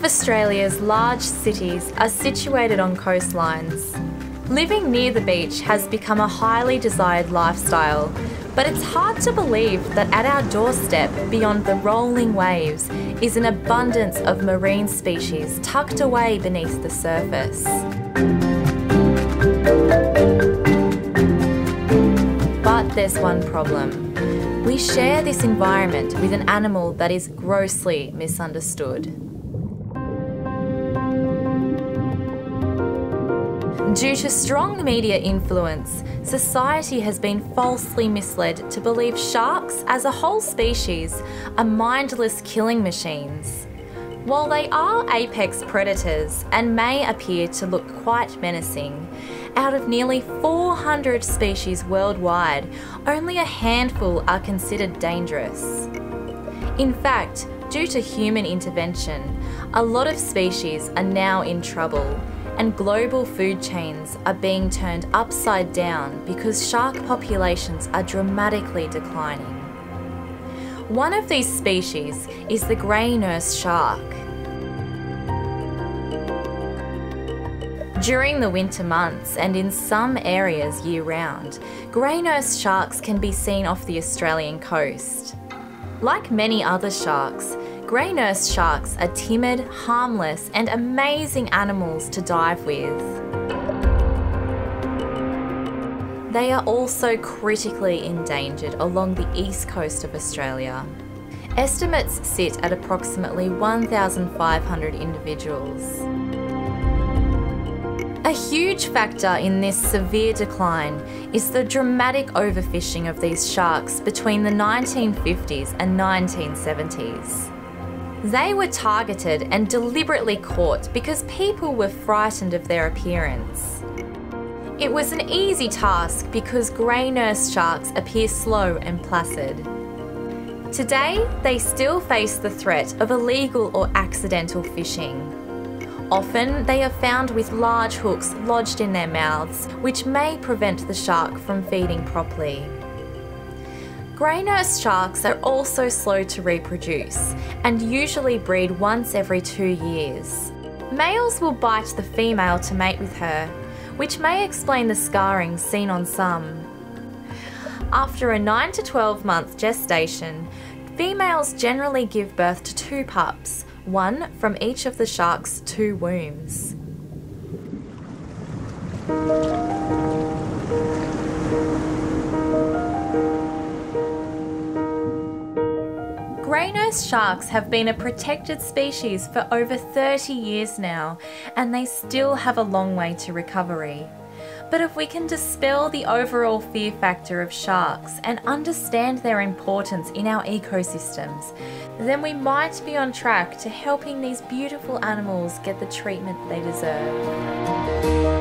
Of Australia's large cities are situated on coastlines. Living near the beach has become a highly desired lifestyle, but it's hard to believe that at our doorstep, beyond the rolling waves, is an abundance of marine species tucked away beneath the surface. But there's one problem. We share this environment with an animal that is grossly misunderstood. Due to strong media influence, society has been falsely misled to believe sharks as a whole species are mindless killing machines. While they are apex predators and may appear to look quite menacing, out of nearly 400 species worldwide, only a handful are considered dangerous. In fact, due to human intervention, a lot of species are now in trouble and global food chains are being turned upside down because shark populations are dramatically declining. One of these species is the grey nurse shark. During the winter months and in some areas year round, grey nurse sharks can be seen off the Australian coast. Like many other sharks, Grey nurse sharks are timid, harmless, and amazing animals to dive with. They are also critically endangered along the east coast of Australia. Estimates sit at approximately 1,500 individuals. A huge factor in this severe decline is the dramatic overfishing of these sharks between the 1950s and 1970s. They were targeted and deliberately caught because people were frightened of their appearance. It was an easy task because grey nurse sharks appear slow and placid. Today, they still face the threat of illegal or accidental fishing. Often, they are found with large hooks lodged in their mouths, which may prevent the shark from feeding properly. Grey nurse sharks are also slow to reproduce and usually breed once every two years. Males will bite the female to mate with her, which may explain the scarring seen on some. After a 9 to 12 month gestation, females generally give birth to two pups, one from each of the shark's two wombs. Sharks have been a protected species for over 30 years now, and they still have a long way to recovery. But if we can dispel the overall fear factor of sharks and understand their importance in our ecosystems, then we might be on track to helping these beautiful animals get the treatment they deserve.